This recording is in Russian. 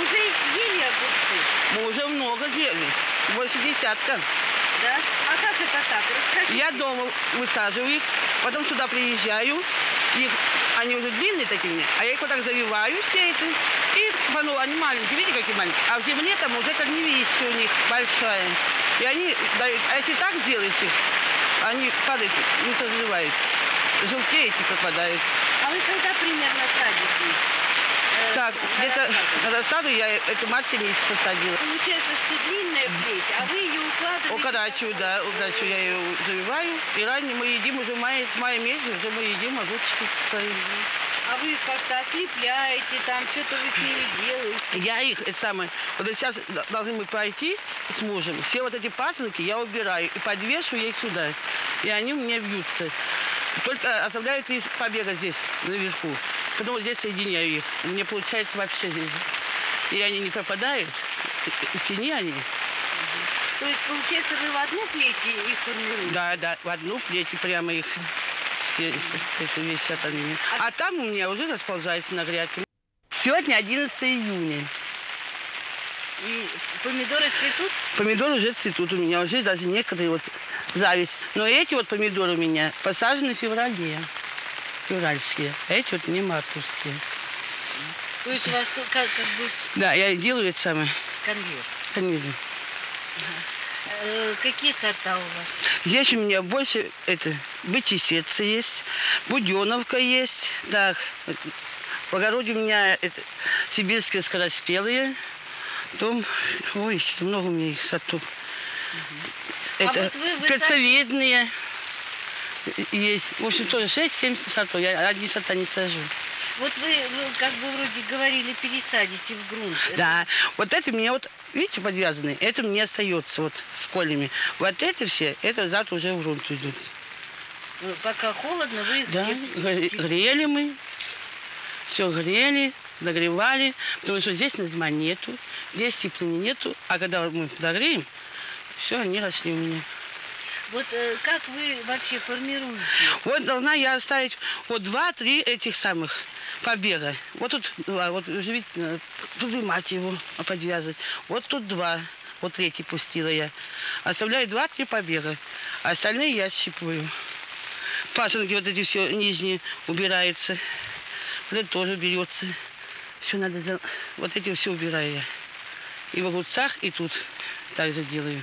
Уже ели огурцы, Мы уже много ели. Больше десятка. да? А как это так? Расскажите. Я дома высаживаю их, потом сюда приезжаю. Их, они уже длинные такие, а я их вот так завиваю все это. И ну, они маленькие, видите, какие маленькие. А в земле там уже корневище у них большая. И они дают, а если так сделаешь их, они падают, не созревают. Желтеют и пропадают. А вы когда примерно садите? Э, Так, где-то рассаду? я эту марте месяц посадила. Получается, что длинная плеть, а вы ее укладываете... Укорачиваю, да, укорачиваю, я ее завиваю. И ранее мы едим уже мая, с мая месяца, уже мы едим огурчики свои. А вы как-то ослепляете, там что-то вы с ними делаете. Я их, это самое, вот сейчас должны мы пойти с, с мужем. Все вот эти пасынки я убираю и подвешиваю их сюда. И они у меня вьются. Только оставляю три побега здесь, наверху. Потом вот здесь соединяю их. У меня получается вообще здесь. И они не пропадают. В тени они. То есть, получается, вы в одну плеть их формируете? Да, да, в одну плеть прямо их все эти висят они. А там у меня уже расползается на грядке. Сегодня 11 июня. И помидоры цветут? Помидоры уже цветут у меня, уже даже некоторые вот зависть. Но эти вот помидоры у меня посажены в феврале. Февральские. А эти вот не мартовские. То есть у вас как, как бы Да, я делаю это самое. конвейер. помидоры. Э, какие сорта у вас? Здесь у меня больше это бытисетца есть, буденовка есть. Так, в огороде у меня это сибирские скороспелые. Там, ой, много у меня их сортов. Это А вот вы- вы перцовидные есть. В общем, тоже 6-7 сортов. Я одни сорта не сажу. Вот вы, вы как бы вроде говорили, пересадите в грунт. Это- Да. Вот это у меня вот, видите, подвязанные. Это мне остается вот с колями. Вот эти все, это завтра уже в грунт идут. э, Пока холодно, вы их Да, где- гре- грели мы, все грели, нагревали, потому что здесь зима нету, здесь теплыни нету, а когда мы подогреем, все, они росли у меня. Вот э, как вы вообще формируете? Вот должна я оставить вот два-три этих самых побега. Вот тут два, вот видите, надо поднимать его, а подвязывать. Вот тут два, вот третий пустила я. Оставляю два-три побега, а остальные я щипываю. Пасынки вот эти все нижние убираются. Вот это тоже берется. Все надо за... Вот эти все убираю я. И в огурцах, и тут также делаю.